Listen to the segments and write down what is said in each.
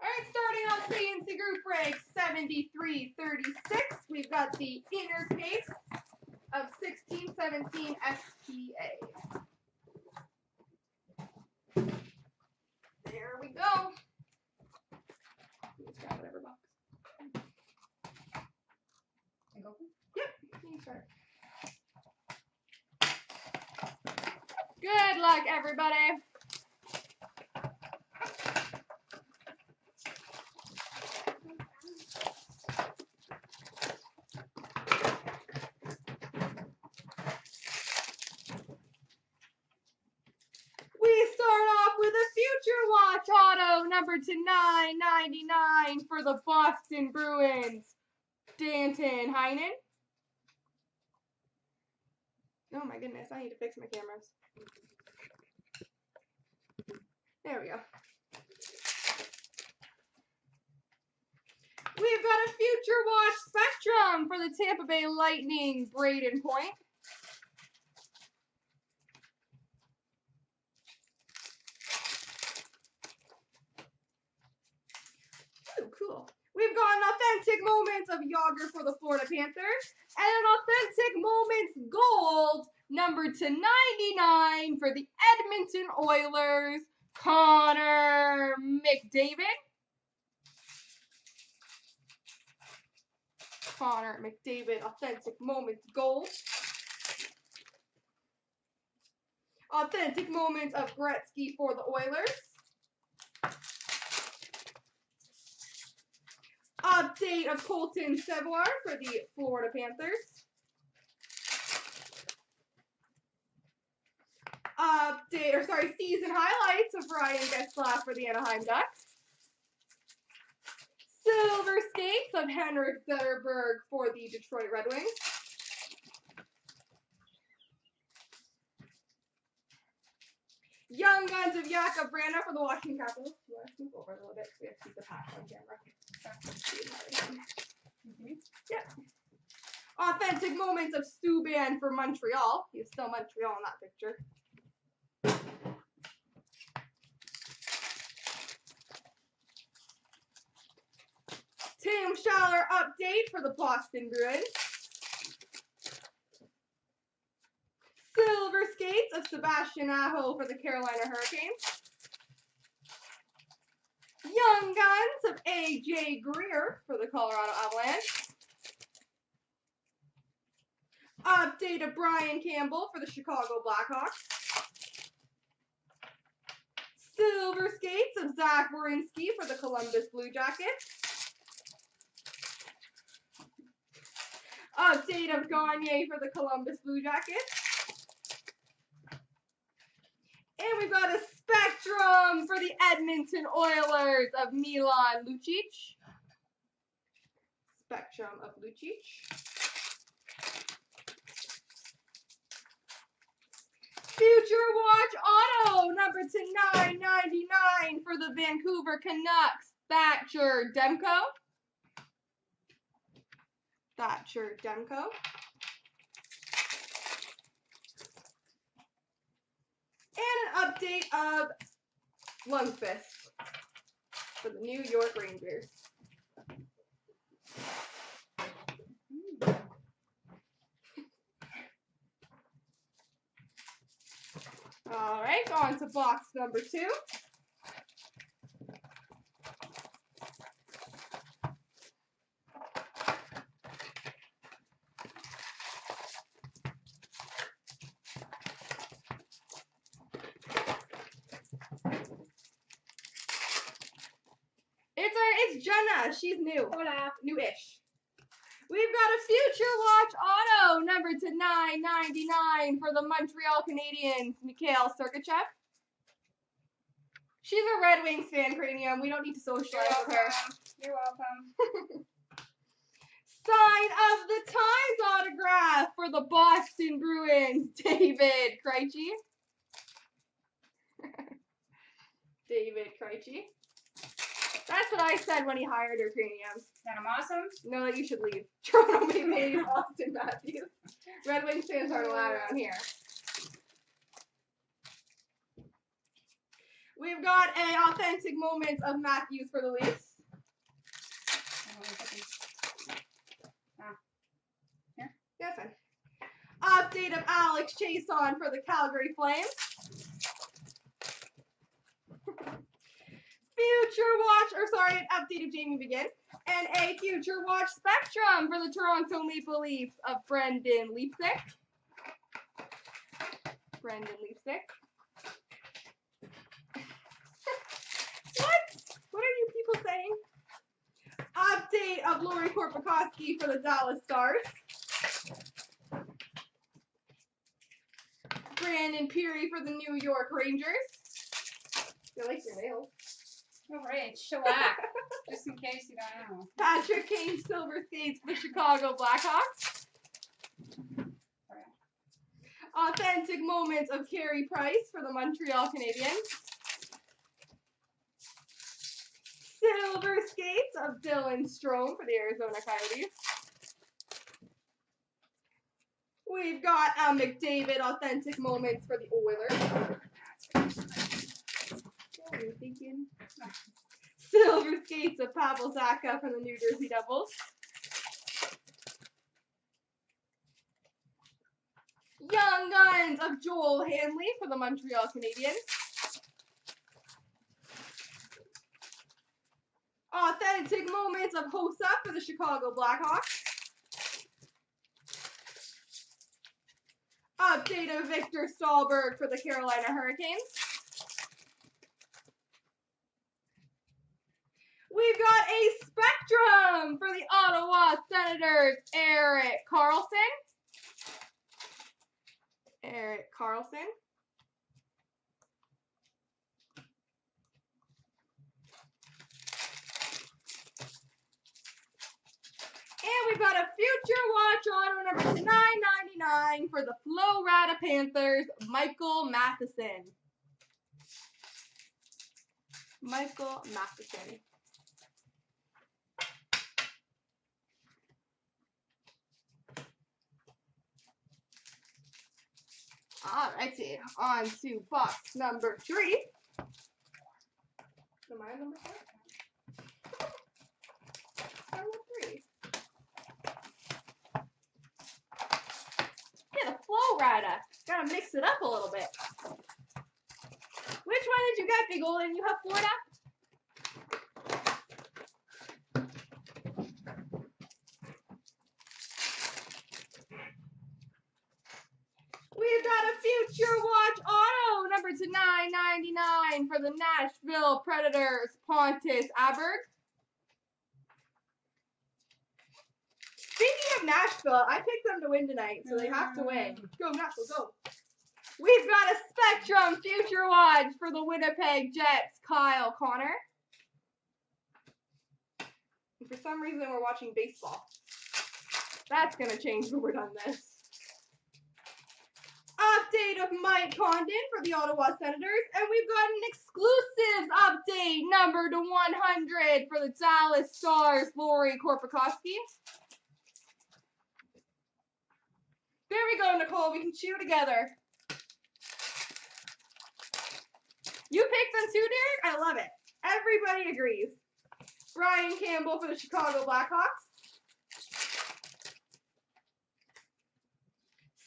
All right, starting off CNC group break 7336. We've got the inner case of 1617 SPA. There we go. Grab whatever box. And go. Yep, you start. Good luck, everybody. We start off with a Future Watch auto, number to 999 for the Boston Bruins. Danton Heinen. Oh my goodness, I need to fix my cameras. There we go. We've got a Future Watch Spectrum for the Tampa Bay Lightning, Brayden Point. Ooh, cool. We've got an authentic moments of Jagr for the Florida Panthers and an authentic moments gold number to 99 for the Edmonton Oilers, Connor McDavid. Connor McDavid, authentic moments gold. Authentic moments of Gretzky for the Oilers. Update of Colton Sceviour for the Florida Panthers. Update, or sorry, season highlights of Ryan Getzlaf for the Anaheim Ducks. Silver skates of Henrik Zetterberg for the Detroit Red Wings. Young Guns of Jakob Vrana for the Washington Capitals. Over a little bit? We have to keep the on camera. Mm-hmm. Yep. Authentic moments of Subban for Montreal. He's still Montreal in that picture. Tim Schaller update for the Boston Bruins. Silver skates of Sebastian Aho for the Carolina Hurricanes. Young Guns of AJ Greer for the Colorado Avalanche. Update of Brian Campbell for the Chicago Blackhawks. Silver skates of Zach Werenski for the Columbus Blue Jackets. Update of Gagne for the Columbus Blue Jackets. And we've got a for the Edmonton Oilers of Milan Lucic. Spectrum of Lucic. Future Watch Auto number to 999 for the Vancouver Canucks. Thatcher Demko. Thatcher Demko. And an update of Lundqvist for the New York Rangers. All right, on to box number two. It's our, it's Jenna. She's new. Hola. New-ish. We've got a Future Watch Auto number to 999 for the Montreal Canadiens, Mikhail Sergachev. She's a Red Wings fan, Cranium. We don't need to socialize with her. You're welcome. Sign of the Times autograph for the Boston Bruins, David Krejci. David Krejci. That's what I said when he hired her, Cranium. That I'm awesome. No, that you should leave. Toronto Leafs, Auston Matthews. Red Wings fans aren't allowed around here. We've got a authentic moment of Matthews for the Leafs. On a fine. Update of Alex Chiasson for the Calgary Flames. Future Watch, or sorry, an update of Jamie Begin. And a Future Watch Spectrum for the Toronto Maple Leafs of Brendan Leipsic. Brendan Leipsic. what? What are you people saying? Update of Lauri Korpikoski for the Dallas Stars. Brandon Pirri for the New York Rangers. You like your nails. All right, shellac. Just in case you don't know. Patrick Kane Silver Skates for the Chicago Blackhawks. Authentic moments of Carey Price for the Montreal Canadiens. Silver Skates of Dylan Strome for the Arizona Coyotes. We've got a McDavid authentic moments for the Oilers. What are you thinking? Silver skates of Pavel Zacha from the New Jersey Devils. Young Guns of Joel Hanley for the Montreal Canadiens. Authentic moments of Hossa for the Chicago Blackhawks. Update of Viktor Stalberg for the Carolina Hurricanes. We've got a spectrum for the Ottawa Senators, Erik Karlsson. Erik Karlsson. Got a future watch auto number to 999 for the Florida Panthers, Michael Matheson. Michael Matheson. Alrighty, on to box number three. Am I number four? Number three. Rider. Gotta mix it up a little bit. Which one did you get, Big Golden? You have Florida? We've got a future watch auto number to 999 for the Nashville Predators, Pontus Aberg. Speaking of Nashville, I picked them to win tonight, so they have to win. Mm. Go Nashville, go. We've got a Spectrum Future Watch for the Winnipeg Jets, Kyle Connor. And for some reason, we're watching baseball. That's gonna change when we're done this. Update of Mike Condon for the Ottawa Senators, and we've got an exclusive update, number to 100 for the Dallas Stars, Lauri Korpikoski. There we go, Nicole. We can chew together. You picked them too, Derek? I love it. Everybody agrees. Brian Campbell for the Chicago Blackhawks.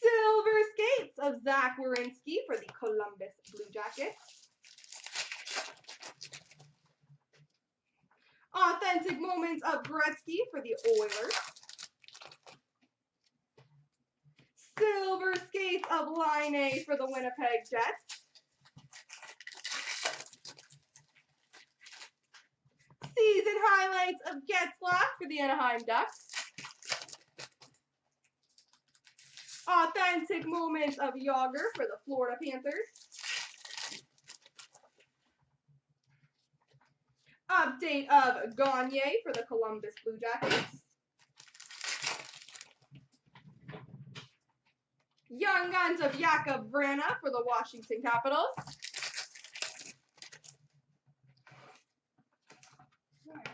Silver Skates of Zach Werenski for the Columbus Blue Jackets. Authentic Moments of Gretzky for the Oilers. Silver Skates of Laine for the Winnipeg Jets. Season highlights of Getzlaf for the Anaheim Ducks. Authentic moments of Jagr for the Florida Panthers. Update of Gagne for the Columbus Blue Jackets. Young Guns of Jakob Vrana for the Washington Capitals.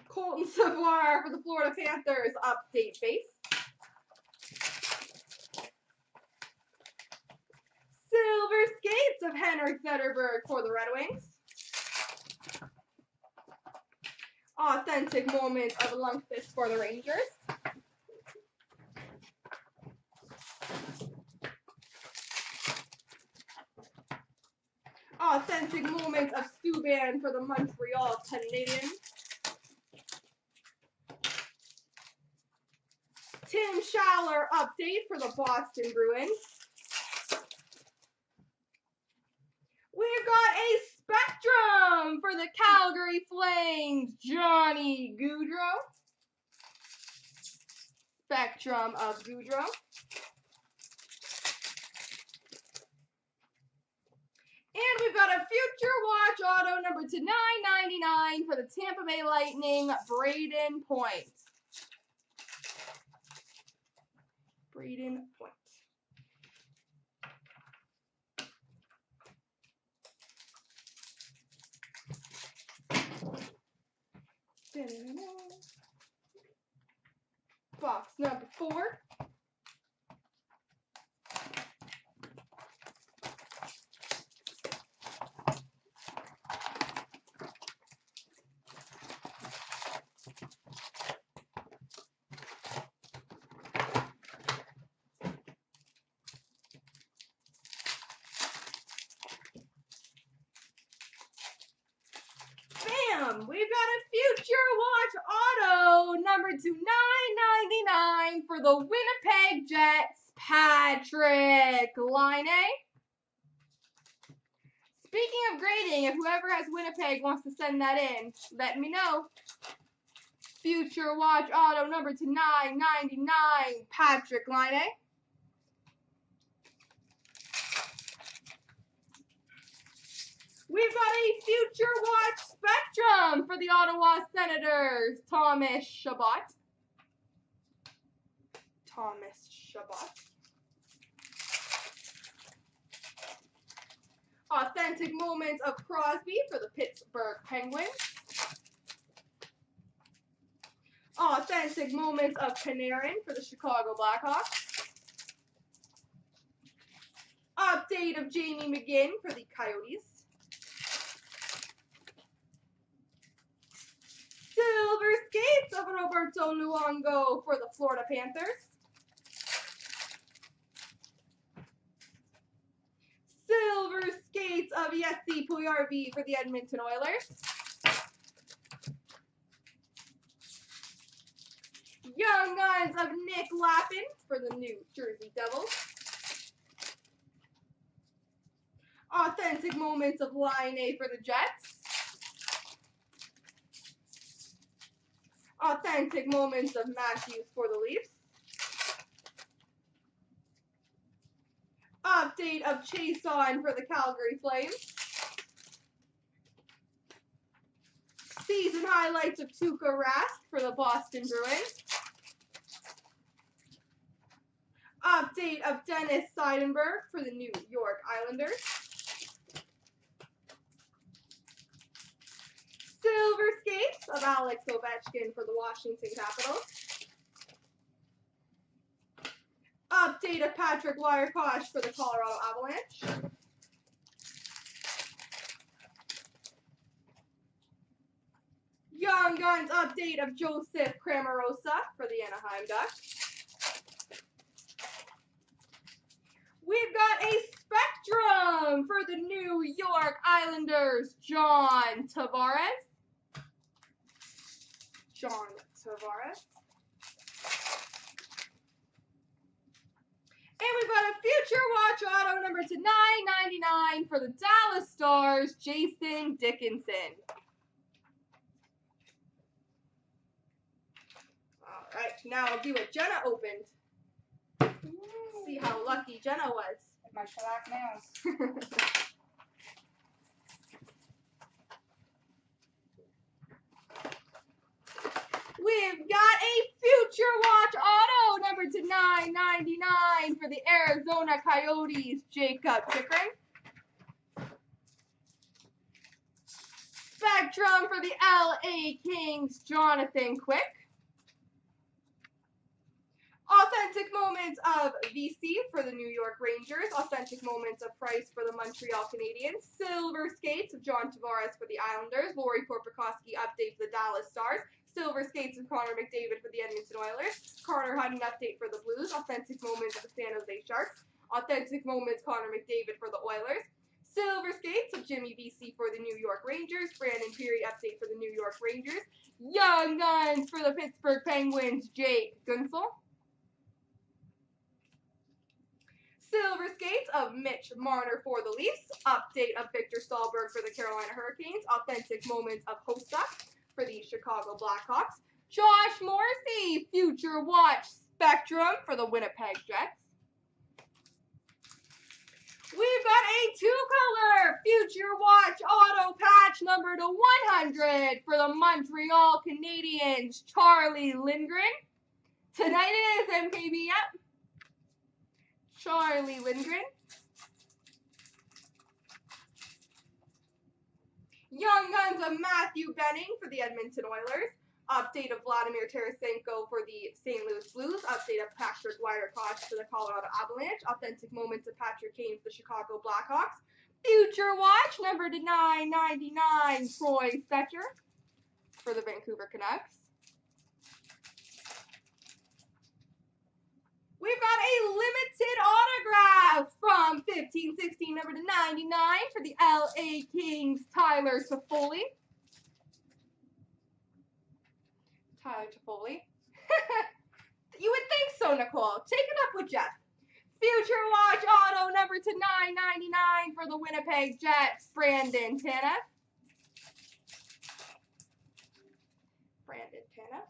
Colton Savoy for the Florida Panthers update base. Silver Skates of Henrik Zetterberg for the Red Wings. Authentic Moment of Lundqvist for the Rangers. Of for the Montreal Canadiens. Tim Schaller update for the Boston Bruins. We've got a Spectrum for the Calgary Flames, Johnny Gaudreau. Spectrum of Gaudreau. And we've got a Future Watch auto number to 999 for the Tampa Bay Lightning, Brayden Point. Brayden Point. Box number four. Bam! We've got a Future Watch Number to 999 for the Winnipeg Jets, Patrik Laine. Speaking of grading, if whoever has Winnipeg wants to send that in, let me know. Future Watch Auto number to 999, Patrik Laine. We've got a Future Watch Spectrum for the Ottawa Senators, Thomas Chabot. Thomas Chabot. Authentic moments of Crosby for the Pittsburgh Penguins. Authentic moments of Panarin for the Chicago Blackhawks. Update of Jamie McGinn for the Coyotes. Skates of Roberto Luongo for the Florida Panthers. Silver skates of Jesse Puljujarvi for the Edmonton Oilers. Young Guns of Nick Lappin for the New Jersey Devils. Authentic Moments of Laine for the Jets. Authentic Moments of Matthews for the Leafs. Update of Chiasson for the Calgary Flames. Season highlights of Tuukka Rask for the Boston Bruins. Update of Dennis Seidenberg for the New York Islanders. Silver skates of Alex Ovechkin for the Washington Capitals. Update of Patrick Wiercioch for the Colorado Avalanche. Young Guns update of Joseph Cramarossa for the Anaheim Ducks. We've got a Spectrum for the New York Islanders, John Tavares. John Tavares. And we've got a Future Watch Auto number to 999 for the Dallas Stars, Jason Dickinson. All right, now I'll do what Jenna opened. See how lucky Jenna was. My shellac nails. We've got a Future Watch Auto number to 999 for the Arizona Coyotes, Jakob Chychrun. Spectrum for the LA Kings, Jonathan Quick. Authentic moments of Vesey for the New York Rangers. Authentic moments of Price for the Montreal Canadiens. Silver skates of John Tavares for the Islanders. Lauri Korpikoski update for the Dallas Stars. Silver skates of Connor McDavid for the Edmonton Oilers. Carter Hutton update for the Blues. Authentic moments of the San Jose Sharks. Authentic moments Connor McDavid for the Oilers. Silver skates of Jimmy Vesey for the New York Rangers. Brandon Pirri update for the New York Rangers. Young Guns for the Pittsburgh Penguins. Jake Guentzel. Silver skates of Mitch Marner for the Leafs. Update of Viktor Stalberg for the Carolina Hurricanes. Authentic moments of Hosta for the Chicago Blackhawks. Josh Morrissey, Future Watch Spectrum for the Winnipeg Jets. We've got a two-color Future Watch Auto Patch number to 100 for the Montreal Canadiens, Charlie Lindgren. Tonight it is MKB, yep. Charlie Lindgren. Young Guns of Matthew Benning for the Edmonton Oilers. Update of Vladimir Tarasenko for the St. Louis Blues. Update of Patrick Wiercioch for the Colorado Avalanche. Authentic moments of Patrick Kane for the Chicago Blackhawks. Future Watch number to 999 Troy Stecher for the Vancouver Canucks. We've got a limited autograph from 1516 number to 99 for the LA Kings, Tyler Toffoli. Tyler Toffoli. you would think so, Nicole. Take it up with Jeff. Future Watch Auto number to 999 for the Winnipeg Jets, Brandon Tanev. Brandon Tanev.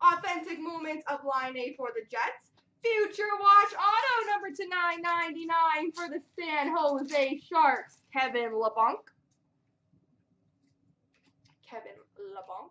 Authentic moments of Laine for the Jets. Future Watch Auto number to 999 for the San Jose Sharks, Kevin Labanc. Kevin Labanc.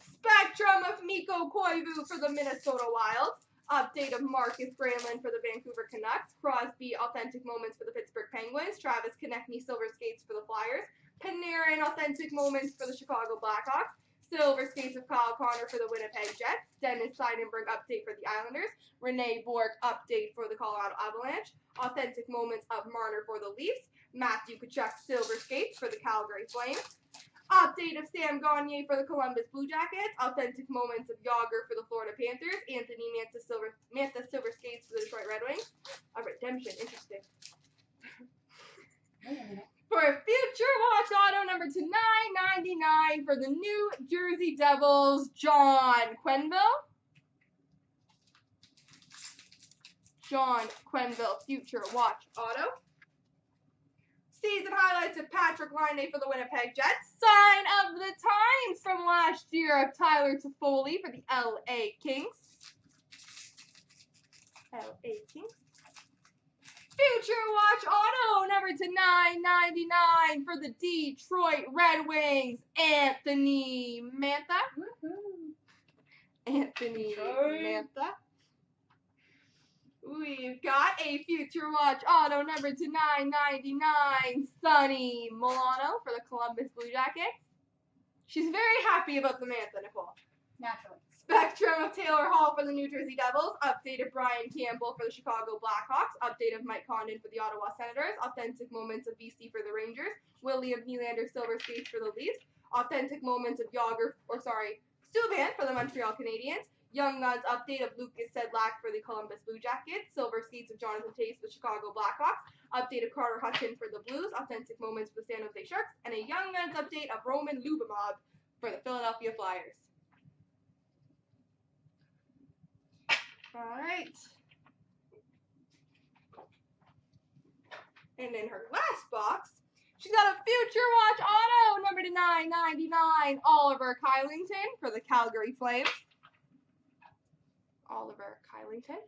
Spectrum of Mikko Koivu for the Minnesota Wild. Update of Markus Granlund for the Vancouver Canucks. Crosby Authentic Moments for the Pittsburgh Penguins. Travis Konecny Silver Skates for the Flyers. Panarin Authentic Moments for the Chicago Blackhawks. Silver Skates of Kyle Connor for the Winnipeg Jets. Dennis Seidenberg update for the Islanders. Rene Bourque update for the Colorado Avalanche. Authentic Moments of Marner for the Leafs. Matthew Tkachuk Silver Skates for the Calgary Flames. Update of Sam Gagner for the Columbus Blue Jackets. Authentic moments of Jagr for the Florida Panthers. Anthony Mantha Silver Mantha Silver Skates for the Detroit Red Wings. A redemption, interesting. For a future watch auto number to 999 for the New Jersey Devils, John Quenneville. John Quenneville, future watch auto. Season highlights of Patrik Laine for the Winnipeg Jets. Sign of the times from last year of Tyler Toffoli for the LA Kings. LA Kings. Future Watch Auto number to 999 for the Detroit Red Wings, Anthony Mantha. Anthony Sorry. Mantha. We've got a Future Watch Auto number to 999, Sonny Milano for the Columbus Blue Jackets. She's very happy about the Mantha, Nicole. Naturally. Spectrum of Taylor Hall for the New Jersey Devils. Update of Brian Campbell for the Chicago Blackhawks. Update of Mike Condon for the Ottawa Senators. Authentic moments of BC for the Rangers. William Nylander Silver Skates for the Leafs. Authentic moments of Jagr, or sorry, Subban for the Montreal Canadiens. Young Guns update of Lukas Sedlak for the Columbus Blue Jackets. Silver Skates of Jonathan Toews for the Chicago Blackhawks. Update of Carter Hutton for the Blues. Authentic moments for the San Jose Sharks. And a Young Guns update of Roman Lyubimov for the Philadelphia Flyers. All right. And in her last box, she's got a Future Watch Auto number to 999, Oliver Kylington for the Calgary Flames. Oliver Kylington.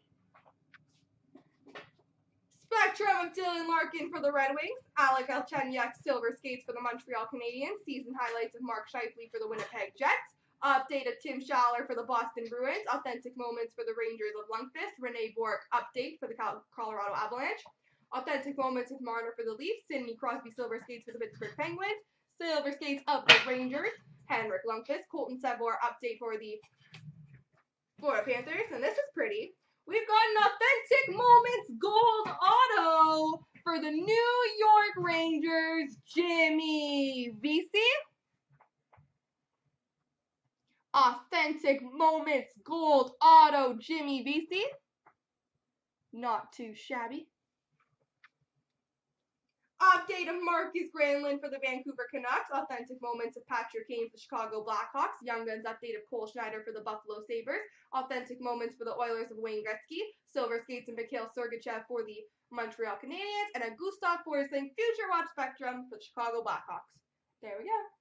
Spectrum of Dylan Larkin for the Red Wings. Alec Galchenyuk Silver Skates for the Montreal Canadiens. Season highlights of Mark Scheifele for the Winnipeg Jets. Update of Tim Schaller for the Boston Bruins. Authentic moments for the Rangers of Lundqvist. Rene Bourque update for the Colorado Avalanche. Authentic moments with Marner for the Leafs. Sidney Crosby Silver Skates for the Pittsburgh Penguins. Silver Skates of the Rangers. Henrik Lundqvist. Colton Sceviour update for the Florida Panthers. And this is pretty. We've got an Authentic Moments Gold Auto for the New York Rangers. Jimmy Vesey. Authentic Moments Gold Auto Jimmy Vesey. Not too shabby. Update of Markus Granlund for the Vancouver Canucks. Authentic moments of Patrick Kane for the Chicago Blackhawks. Young Guns update of Cole Schneider for the Buffalo Sabres. Authentic moments for the Oilers of Wayne Gretzky. Silver skates and Mikhail Sergachev for the Montreal Canadiens. And a Gustav Forsling Future Watch Spectrum for the Chicago Blackhawks. There we go.